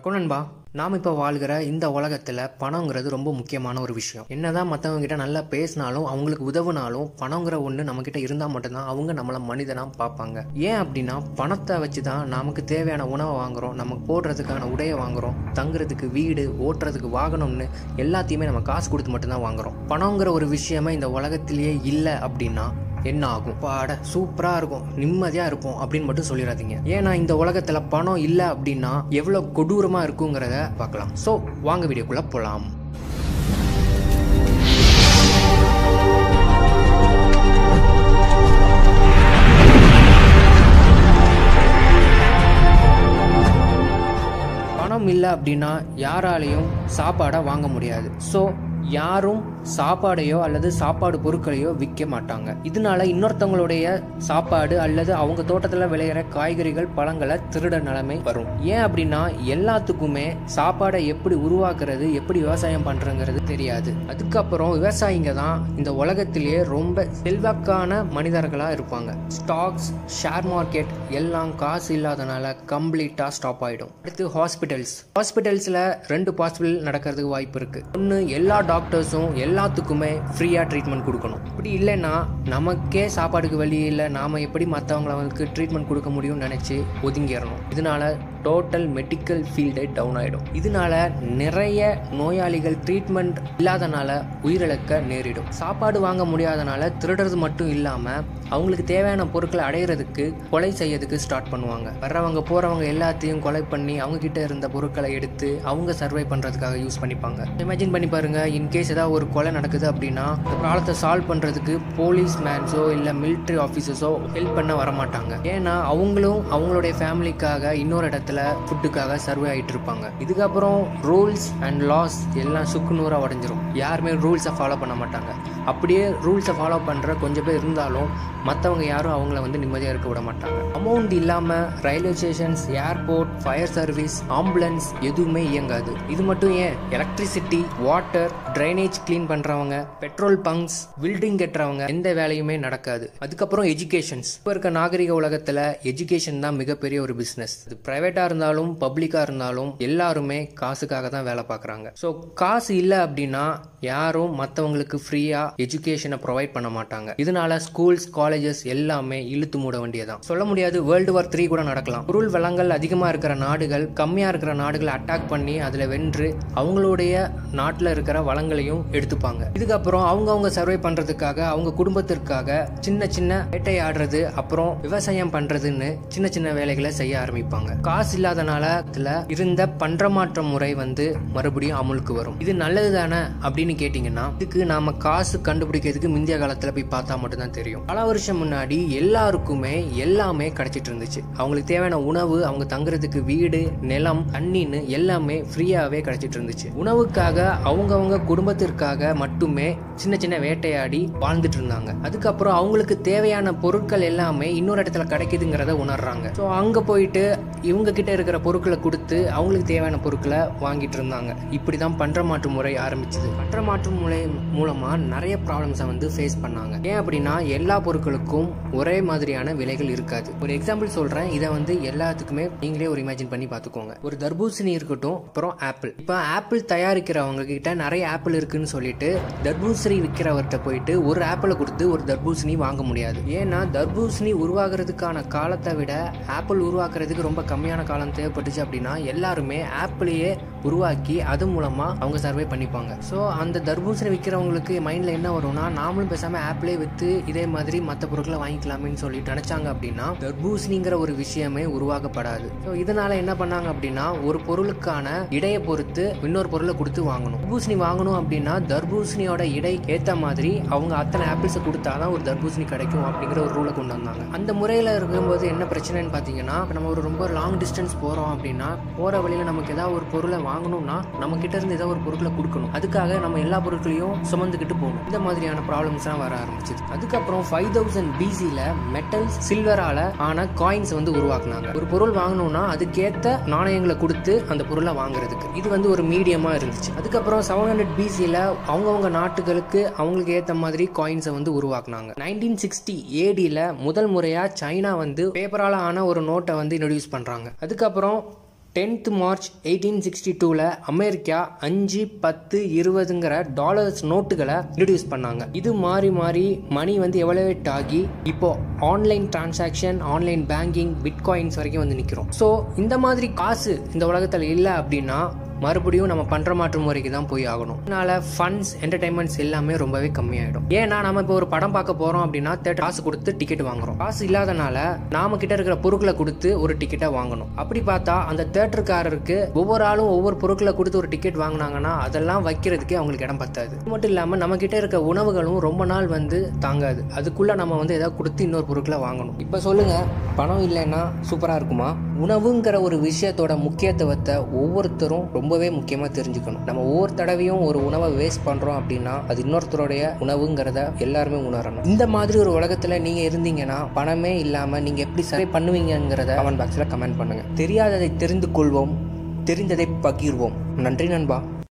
வணக்கம் நண்பா. நாம் இப்போ வாழ்கிற இந்த உலகத்தில் பணங்கிறது ரொம்ப முக்கியமான ஒரு விஷயம். என்னதான் மற்றவங்க கிட்ட நல்லா பேசினாலும் அவங்களுக்கு உதவுனாலும் பணங்கிற ஒன்று நம்மக்கிட்ட இருந்தால் மட்டும்தான் அவங்க நம்மளை மனிதனாக பார்ப்பாங்க. ஏன் அப்படின்னா பணத்தை வச்சு தான் நமக்கு தேவையான உணவை வாங்குறோம் நமக்கு போடுறதுக்கான உடையை வாங்குறோம் தங்குறதுக்கு வீடு ஓட்டுறதுக்கு வாகனம்னு எல்லாத்தையுமே நம்ம காசு கொடுத்து மட்டும்தான் வாங்குறோம். பணங்கிற ஒரு விஷயமே இந்த உலகத்திலேயே இல்லை அப்படின்னா என்ன ஆகும் பாட சூப்பரா இருக்கும். நிம்மதியா இருக்கும் அப்படின்னு மட்டும் சொல்லிடாதீங்க ஏன்னா இந்த உலகத்துல பணம் இல்லை அப்படின்னா எவ்வளவு கொடூரமா இருக்குங்கிறத பார்க்கலாம். ஸோ வாங்க வீடியோக்குள்ள போலாம். பணம் இல்லை அப்படின்னா யாராலையும் சாப்பாடை வாங்க முடியாது. ஸோ யாரும் சாப்பாடையோ அல்லது சாப்பாடு பொருட்களையோ விற்க மாட்டாங்க. இதனால இன்னொருத்தவங்களுடைய சாப்பாடு அல்லது அவங்க தோட்டத்தில் விளையிற காய்கறிகள் பழங்களை திருட நிலைமை வரும். ஏன் அப்படின்னா எல்லாத்துக்குமே சாப்பாடை எப்படி உருவாக்குறது எப்படி விவசாயம் பண்றங்கிறது தெரியாது. அதுக்கப்புறம் விவசாயிங்க தான் இந்த உலகத்திலேயே ரொம்ப செல்வாக்கான மனிதர்களா இருப்பாங்க. ஸ்டாக்ஸ் ஷேர் மார்க்கெட் எல்லாம் காசு இல்லாதனால கம்ப்ளீட்டா ஸ்டாப் ஆயிடும். அடுத்து ஹாஸ்பிட்டல்ஸ் ஹாஸ்பிட்டல்ஸ்ல ரெண்டு பாசிபிள் நடக்கிறதுக்கு வாய்ப்பு இருக்கு. ஒன்று எல்லா டாக்டர்ஸும் எல்லாத்துக்குமே ஃப்ரீயாக ட்ரீட்மெண்ட் கொடுக்கணும். இப்படி இல்லைன்னா நமக்கே சாப்பாடுக்கு வழி இல்லை. நாம் எப்படி மற்றவங்களுக்கு ட்ரீட்மெண்ட் கொடுக்க முடியும்னு நினச்சி ஒதுங்கிடணும். இதனால டோட்டல் மெடிக்கல் ஃபீல்டே டவுன் ஆகிடும் இதனால நிறைய நோயாளிகள் ட்ரீட்மெண்ட் இல்லாதனால உயிரிழக்க நேரிடும். சாப்பாடு வாங்க முடியாதனால திருடுறது மட்டும் இல்லாமல் அவங்களுக்கு தேவையான பொருட்களை அடையிறதுக்கு கொலை செய்யறதுக்கு ஸ்டார்ட் பண்ணுவாங்க. வர்றவங்க போகிறவங்க எல்லாத்தையும் கொலை பண்ணி அவங்க கிட்ட இருந்த பொருட்களை எடுத்து அவங்க சர்வை பண்ணுறதுக்காக யூஸ் பண்ணிப்பாங்க. இமேஜின் பண்ணி பாருங்க இன்கேஸ் ஏதாவது ஒரு கொலை நடக்குது அப்படின்னா அந்த ப்ராப்ளத்தை சால்வ் பண்ணுறதுக்கு போலீஸ் மேன்ஸோ இல்லை மிலிட்ரி ஆஃபீஸர்ஸோ ஹெல்ப் பண்ண வரமாட்டாங்க. ஏன்னா அவங்களும் அவங்களுடைய ஃபேமிலிக்காக இன்னொரு இடத்துல ஃபுட்டுக்காக சர்வே ஆகிட்டு இருப்பாங்க. இதுக்கப்புறம் ரூல்ஸ் அண்ட் லாஸ் எல்லாம் சுக்குநூறாக உடஞ்சிரும். யாருமே ரூல்ஸை ஃபாலோ பண்ண மாட்டாங்க. அப்படியே ரூல்ஸை ஃபாலோ பண்ணுற கொஞ்சம் பேர் இருந்தாலும் மற்றவங்க யாரும் அவங்கள வந்து நிம்மதியாக இருக்க விட மாட்டாங்க. அமௌண்ட் இல்லாமல் railway stations airport fire service ambulance எதுவுமே இயங்காது. இது மட்டும் ஏன்? எலக்ட்ரிசிட்டி வாட்டர் ட்ரைனேஜ் கிளீன் பண்ணுறவங்க பெட்ரோல் பங்க்ஸ் பில்டிங் கட்டுறவங்க எந்த வேலையுமே நடக்காது. அதுக்கப்புறம் எஜுகேஷன்ஸ் இப்போ இருக்க நாகரிக உலகத்தில் எஜுகேஷன் தான் மிகப்பெரிய ஒரு பிஸ்னஸ் அது ப்ரைவேட்டாக இருந்தாலும் பப்ளிக்காக இருந்தாலும் எல்லாருமே காசுக்காக தான் வேலை பார்க்குறாங்க. ஸோ காசு இல்லை அப்படின்னா யாரும் மற்றவங்களுக்கு ஃப்ரீயாக எஜுகேஷனை ப்ரொவைட் பண்ண மாட்டாங்க. இதனால ஸ்கூல்ஸ் காலேஜஸ் எல்லாமே இழுத்து மூட வேண்டியதான் சொல்ல முடியாது வேர்ல்டு வார் த்ரீ கூட நடக்கலாம். பொருள் வளங்கள் அதிகமாக இருக்கிற நாடுகள் கம்மியாக இருக்கிற நாடுகளை அட்டாக் பண்ணி அதில் வென்று அவங்களுடைய நாட்டில் இருக்கிற வளங்களையும் எடுத்து இருப்பாங்க. இதுக்கப்புறம் அவங்கவுங்க சர்வை பண்ணுறதுக்காக அவங்க குடும்பத்திற்காக சின்ன சின்ன வேட்டையாடுறது அப்புறம் விவசாயம் பண்ணுறதுன்னு சின்ன சின்ன வேலைகளை செய்ய ஆரம்பிப்பாங்க. காசு இல்லாதனால இதுல இருந்த பண்டமாற்ற முறை வந்து மறுபடியும் அமுலுக்கு வரும். இது நல்லது தானே அப்படின்னு கேட்டீங்கன்னா இதுக்கு நாம காசு கண்டுபிடிக்கிறதுக்கு முந்தைய காலத்தில் போய் பார்த்தா மட்டும்தான் தெரியும். பல வருஷம் முன்னாடி எல்லாருக்குமே எல்லாமே கிடைச்சிட்டு இருந்துச்சு. அவங்களுக்கு தேவையான உணவு அவங்க தங்குறதுக்கு வீடு நிலம் தண்ணின்னு எல்லாமே ஃப்ரீயாவே கிடைச்சிட்டு இருந்துச்சு. உணவுக்காக அவங்கவுங்க குடும்பத்திற்காக மட்டுமே சின்ன சின்ன வேட்டையாடி வாழ்ந்துட்டு இருந்தாங்க. அதுக்கப்புறம் அவங்களுக்கு தேவையான பொருட்கள் எல்லாமே இன்னொரு இடத்துல கிடைக்குதுங்கிறத உணர்றாங்க. ஸோ அங்கே போயிட்டு இவங்க கிட்ட இருக்கிற பொருட்களை கொடுத்து அவங்களுக்கு தேவையான பொருட்களை வாங்கிட்டு இருந்தாங்க. இப்படி தான் பண்டமாற்று முறை ஆரம்பிச்சது. பண்டமாற்று முறை மூலமாக நிறைய ப்ராப்ளம்ஸை வந்து ஃபேஸ் பண்ணாங்க. ஏன் அப்படின்னா எல்லா பொருட்களுக்கும் ஒரே மாதிரியான விலைகள் இருக்காது. ஒரு எக்ஸாம்பிள் சொல்கிறேன் இதை வந்து எல்லாத்துக்குமே நீங்களே ஒரு இமேஜின் பண்ணி பார்த்துக்கோங்க. ஒரு தர்பூசணி இருக்கட்டும் அப்புறம் ஆப்பிள் இப்போ ஆப்பிள் தயாரிக்கிறவங்க கிட்ட நிறைய ஆப்பிள் இருக்குன்னு சொல்லிட்டு தர்பூசணி விற்கிறவர்கிட்ட போயிட்டு ஒரு ஆப்பிளை கொடுத்து ஒரு தர்பூசணி வாங்க முடியாது. ஏன்னா தர்பூசணி உருவாகிறதுக்கான காலத்தை விட ஆப்பிள் உருவாக்குறதுக்கு ரொம்ப கம்மியான காலம் தேவைப்பட்டுச்சு அப்படின்னா எல்லாருமே ஆப்பிளையே உருவாக்கி அது மூலமாக அவங்க சர்வே பண்ணிப்பாங்க. ஸோ அந்த தர்பூசணி விற்கிறவங்களுக்கு மைண்டில் என்ன வரும்னா நாமளும் பேசாமல் ஆப்பிளே விற்று இதே மாதிரி மற்ற பொருட்களை வாங்கிக்கலாமேன்னு சொல்லி நினச்சாங்க அப்படின்னா தர்பூசணிங்கிற ஒரு விஷயமே உருவாக்கப்படாது. ஸோ இதனால என்ன பண்ணாங்க அப்படின்னா ஒரு பொருளுக்கான இடையை பொறுத்து இன்னொரு பொருளை கொடுத்து வாங்கணும். தர்பூசணி வாங்கணும் அப்படின்னா தர்பூசணியோட இடை ஏத்த மாதிரி அவங்க அத்தனை ஆப்பிள்ஸை கொடுத்தாதான் ஒரு தர்பூசணி கிடைக்கும் அப்படிங்கிற ஒரு ரூலை கொண்டு வந்தாங்க. அந்த முறையில் இருக்கும்போது என்ன பிரச்சனைன்னு பார்த்தீங்கன்னா நம்ம ஒரு ரொம்ப லாங் டிஸ்டன்ஸ் போகிறோம் அப்படின்னா போகிற வழியில் நமக்கு ஏதாவது ஒரு பொருளை வாங்கணும்னா நம்ம கிட்ட இருந்து ஏதாவது ஒரு பொருட்களை கொடுக்கணும். அதுக்காக நம்ம எல்லா பொருட்களையும் சுமந்துக்கிட்டு போகணும். இந்த மாதிரியான ப்ராப்ளம்ஸ்லாம் வர ஆரம்பிச்சது. அதுக்கப்புறம் ஃபைவ் தௌசண்ட் பிசியில் மெட்டல் சில்வரால ஆன காயின்ஸ் வந்து உருவாக்குனாங்க. ஒரு பொருள் வாங்கணும்னா அதுக்கேற்ற நாணயங்களை கொடுத்து அந்த பொருளை வாங்குறதுக்கு. இது வந்து ஒரு மீடியமாக இருந்துச்சு. அதுக்கப்புறம் செவன் ஹண்ட்ரட் பிசியில் அவங்கவுங்க நாட்டுகளுக்கு அவங்களுக்கு ஏற்ற மாதிரி காயின்ஸை வந்து உருவாக்குனாங்க. நைன்டீன் சிக்ஸ்டி ஏடியில் முதல் முறையாக சைனா வந்து பேப்பரால் ஆன ஒரு நோட்டை வந்து இன்ட்ரடியூஸ் பண்ணுறாங்க அதுக்கப்புறம் டென்த் மார்ச் எயிட்டீன் சிக்ஸ்டி டூவில் அமெரிக்கா அஞ்சு பத்து இருபதுங்கிற டாலர்ஸ் நோட்டுகளை இன்ட்ரடியூஸ் பண்ணாங்க. இது மாறி மாறி மணி வந்து எவலவேட் ஆகி இப்போ online transaction online banking bitcoins வரைக்கும் வந்து நிற்கிறோம் ஸோ இந்த மாதிரி காசு இந்த உலகத்தில் இல்லை அப்படின்னா மறுபடியும் நம்ம பண்ற மாற்று முறைக்கு தான் போய் ஆகணும். அதனால ஃபண்ட்ஸ் என்டர்டைன்மெண்ட்ஸ் எல்லாமே ரொம்பவே கம்மியாயிடும். ஏன்னா நம்ம இப்போ ஒரு படம் பார்க்க போறோம் அப்படின்னா தேட்டர் காசு கொடுத்து டிக்கெட் வாங்குறோம். காசு இல்லாதனால நாம கிட்ட இருக்கிற பொருட்களை கொடுத்து ஒரு டிக்கெட்டை வாங்கணும். அப்படி பார்த்தா அந்த தேட்டருக்காரருக்கு ஒவ்வொரு ஆளும் ஒவ்வொரு பொருட்களை கொடுத்து ஒரு டிக்கெட் வாங்கினாங்கன்னா அதெல்லாம் வைக்கிறதுக்கே அவங்களுக்கு இடம் பத்தாது. அது மட்டும் இல்லாம நம்ம கிட்ட இருக்க உணவுகளும் ரொம்ப நாள் வந்து தாங்காது. அதுக்குள்ள நம்ம வந்து ஏதாவது கொடுத்து இன்னொரு பொருட்களை வாங்கணும். இப்போ சொல்லுங்க பணம் இல்லைன்னா சூப்பரா இருக்குமா? உணவுங்கிற ஒரு விஷயத்தோட முக்கியத்துவத்தை ஒவ்வொருத்தரும் ரொம்பவே முக்கியமாக தெரிஞ்சுக்கணும். நம்ம ஒவ்வொரு தடவையும் ஒரு உணவை வேஸ்ட் பண்ணுறோம் அப்படின்னா அது இன்னொருத்தருடைய உணவுங்கிறத எல்லாருமே உணரணும். இந்த மாதிரி ஒரு உலகத்தில் நீங்கள் இருந்தீங்கன்னா பணமே இல்லாமல் நீங்கள் எப்படி சரி பண்ணுவீங்கிறத கமெண்ட் பாக்ஸில் கமெண்ட் பண்ணுங்கள் தெரியாததை தெரிந்து கொள்வோம் தெரிந்ததை பகிர்வோம். நன்றி நண்பா.